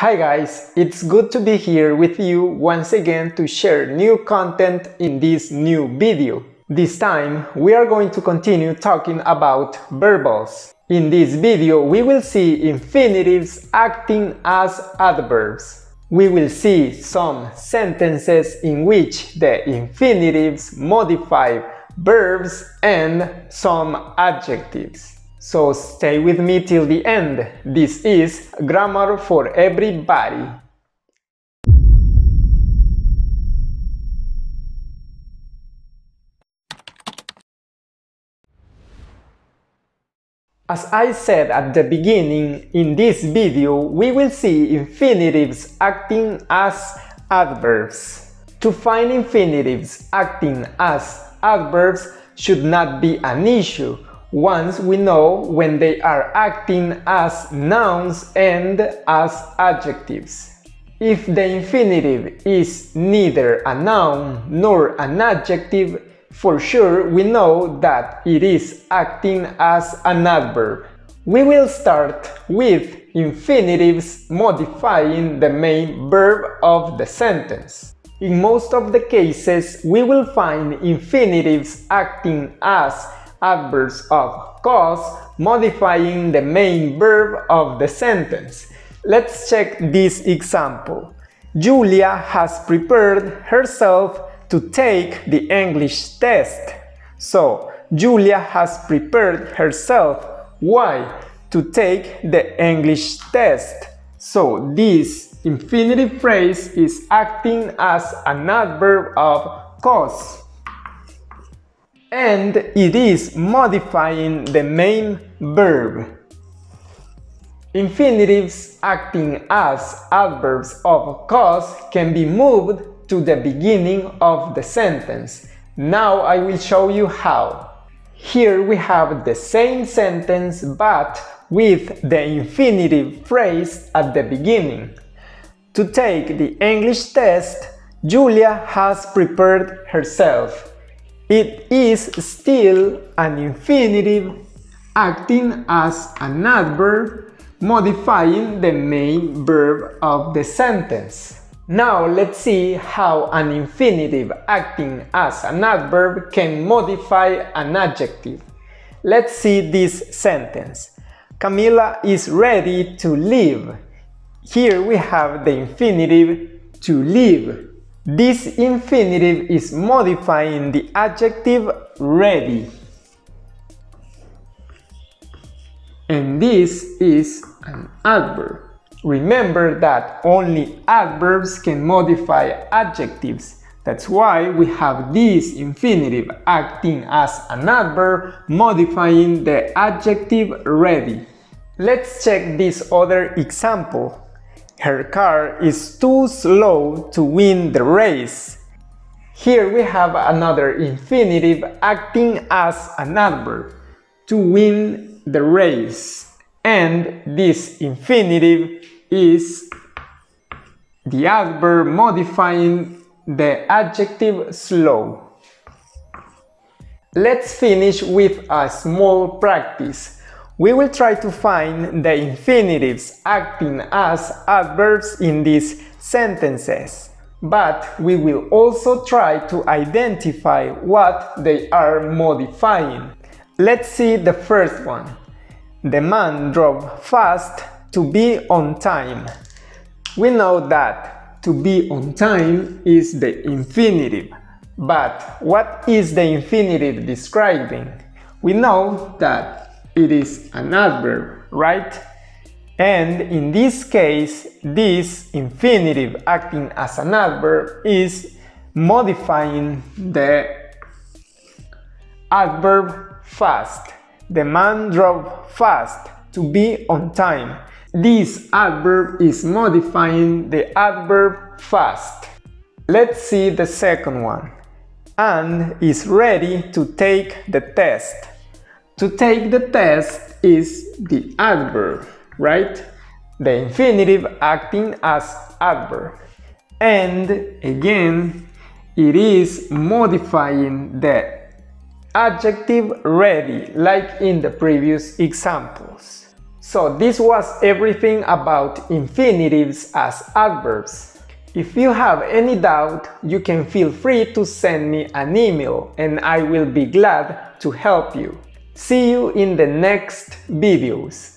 Hi guys, it's good to be here with you once again to share new content in this new video. This time we are going to continue talking about verbals. In this video we will see infinitives acting as adverbs. We will see some sentences in which the infinitives modify verbs and some adjectives. So stay with me till the end. This is Grammar for Everybody. As I said at the beginning, in this video we will see infinitives acting as adverbs. To find infinitives acting as adverbs should not be an issue once we know when they are acting as nouns and as adjectives. If the infinitive is neither a noun nor an adjective, for sure we know that it is acting as an adverb. We will start with infinitives modifying the main verb of the sentence. In most of the cases, we will find infinitives acting as adverbs of cause modifying the main verb of the sentence. Let's check this example. Julia has prepared herself to take the English test. So, Julia has prepared herself. Why? To take the English test. So, this infinitive phrase is acting as an adverb of cause and it is modifying the main verb. Infinitives acting as adverbs of cause can be moved to the beginning of the sentence. Now I will show you how. Here we have the same sentence but with the infinitive phrase at the beginning. To take the English test, Julia has prepared herself. It is still an infinitive acting as an adverb modifying the main verb of the sentence. Now let's see how an infinitive acting as an adverb can modify an adjective. Let's see this sentence. Camila is ready to leave. Here we have the infinitive to leave. This infinitive is modifying the adjective ready. And this is an adverb. Remember that only adverbs can modify adjectives. That's why we have this infinitive acting as an adverb modifying the adjective ready. Let's check this other example. Her car is too slow to win the race. Here we have another infinitive acting as an adverb to win the race. And this infinitive is the adverb modifying the adjective slow. Let's finish with a small practice we will try to find the infinitives acting as adverbs in these sentences, but we will also try to identify what they are modifying. Let's see the first one. The man drove fast to be on time. We know that to be on time is the infinitive, but what is the infinitive describing? We know that it is an adverb, right? And in this case, this infinitive acting as an adverb is modifying the adverb fast. The man drove fast to be on time. This adverb is modifying the adverb fast. Let's see the second one. And is ready to take the test. To take the test is the adverb, right? The infinitive acting as adverb. And again, it is modifying the adjective ready, like in the previous examples. So this was everything about infinitives as adverbs. If you have any doubt, you can feel free to send me an email and I will be glad to help you. See you in the next videos.